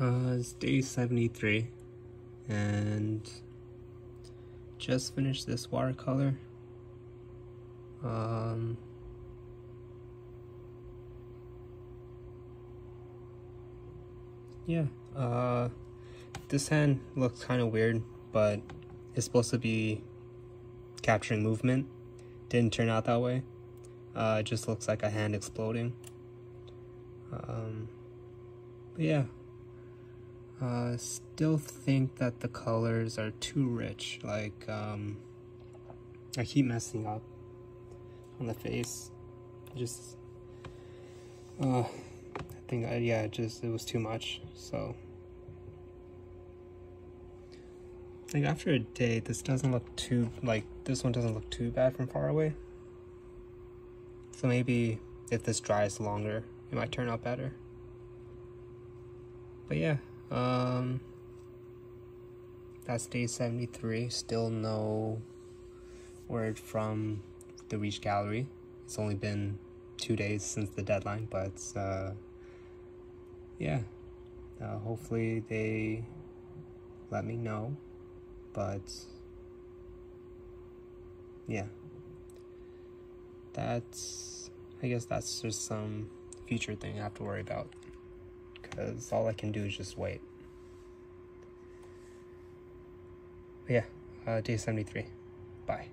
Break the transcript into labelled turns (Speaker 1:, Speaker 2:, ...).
Speaker 1: Uh, it's day 73 and just finished this watercolor. Um, yeah, uh, this hand looks kind of weird, but it's supposed to be capturing movement. Didn't turn out that way. Uh, it just looks like a hand exploding. Um, but yeah, uh, still think that the colors are too rich. Like, um, I keep messing up on the face. Just, uh, I think, I, yeah, just, it was too much, so. Like, after a day, this doesn't look too, like, this one doesn't look too bad from far away. So maybe if this dries longer, it might turn out better. But yeah, um, that's day 73. Still no word from the Reach Gallery. It's only been two days since the deadline, but uh, yeah, uh, hopefully they let me know. But yeah, that's I guess that's just some future thing I have to worry about because all I can do is just wait. But yeah, uh, day 73. Bye.